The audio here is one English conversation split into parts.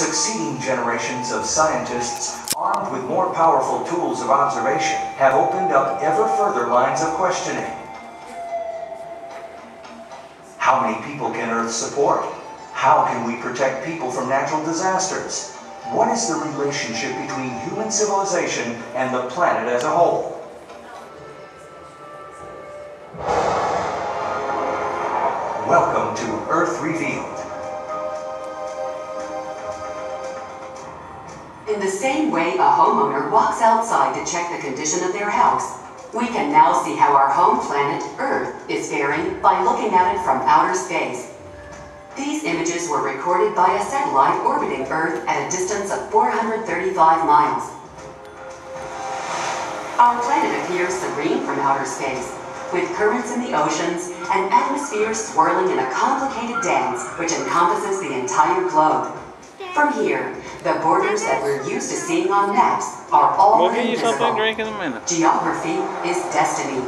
Succeeding generations of scientists, armed with more powerful tools of observation, have opened up ever further lines of questioning. How many people can Earth support? How can we protect people from natural disasters? What is the relationship between human civilization and the planet as a whole? Welcome to Earth Revealed. In the same way a homeowner walks outside to check the condition of their house, we can now see how our home planet, Earth, is faring by looking at it from outer space. These images were recorded by a satellite orbiting Earth at a distance of 435 miles. Our planet appears serene from outer space, with currents in the oceans and atmosphere swirling in a complicated dance which encompasses the entire globe. From here, the borders that we're used to seeing on maps are all We'll get you something to invisible. drink in a minute. Geography is destiny.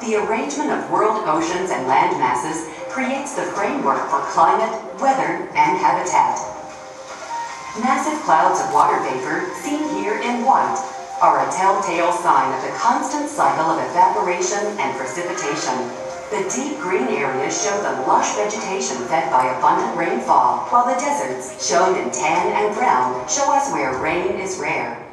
The arrangement of world oceans and land masses creates the framework for climate, weather, and habitat. Massive clouds of water vapor, seen here in white, are a telltale sign of the constant cycle of evaporation and precipitation. The deep green areas show the lush vegetation fed by abundant rainfall, while the deserts, shown in tan and brown, show us where rain is rare.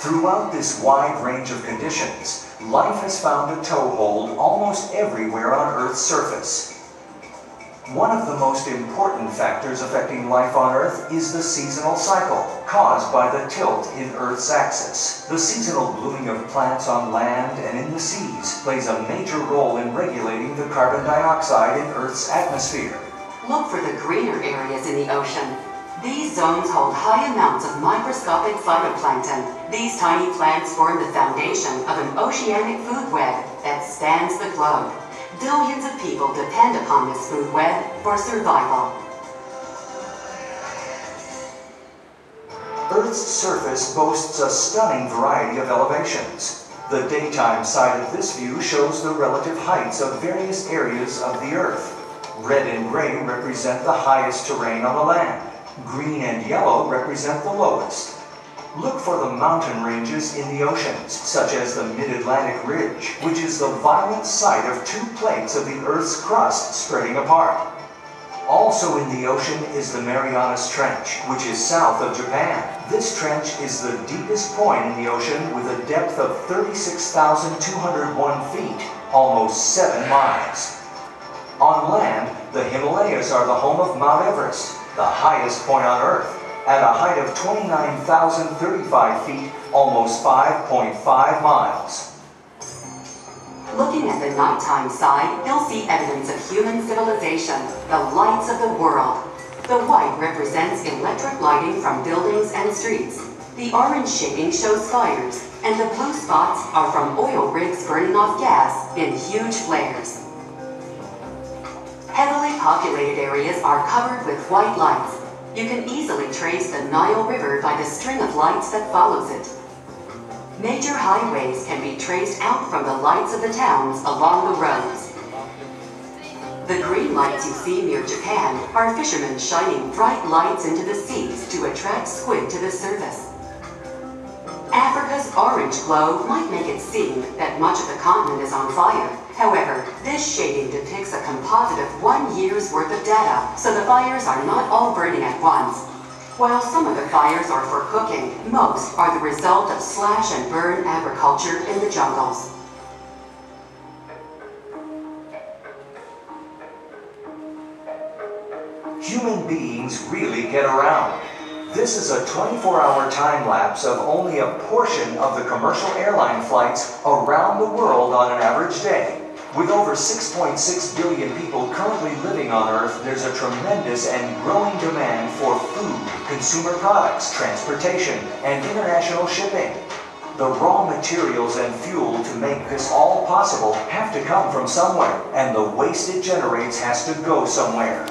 Throughout this wide range of conditions, life has found a toehold almost everywhere on Earth's surface. One of the most important factors affecting life on Earth is the seasonal cycle, caused by the tilt in Earth's axis. The seasonal blooming of plants on land and in the seas plays a major role in regulating the carbon dioxide in Earth's atmosphere. Look for the greener areas in the ocean. These zones hold high amounts of microscopic phytoplankton. These tiny plants form the foundation of an oceanic food web that spans the globe. Billions of people depend upon this food web for survival. Earth's surface boasts a stunning variety of elevations. The daytime side of this view shows the relative heights of various areas of the Earth. Red and gray represent the highest terrain on the land. Green and yellow represent the lowest. Look for the mountain ranges in the oceans, such as the Mid-Atlantic Ridge, which is the violent site of two plates of the Earth's crust spreading apart. Also in the ocean is the Marianas Trench, which is south of Japan. This trench is the deepest point in the ocean with a depth of 36,201 feet, almost 7 miles. On land, the Himalayas are the home of Mount Everest, the highest point on Earth, at a height of 29,035 feet, almost 5.5 miles. Looking at the nighttime side, you'll see evidence of human civilization, the lights of the world. The white represents electric lighting from buildings and streets. The orange shading shows fires, and the blue spots are from oil rigs burning off gas in huge flares. Heavily populated areas are covered with white lights. You can easily trace the Nile River by the string of lights that follows it. Major highways can be traced out from the lights of the towns along the roads. The green lights you see near Japan are fishermen shining bright lights into the seas to attract squid to the surface. Africa's orange glow might make it seem that much of the continent is on fire. However, this shading depicts a composite of one year's worth of data, so the fires are not all burning at once. While some of the fires are for cooking, most are the result of slash and burn agriculture in the jungles. Human beings really get around. This is a 24-hour time lapse of only a portion of the commercial airline flights around the world on an average day. With over 6.6 billion people currently living on Earth, there's a tremendous and growing demand for food, consumer products, transportation, and international shipping. The raw materials and fuel to make this all possible have to come from somewhere, and the waste it generates has to go somewhere.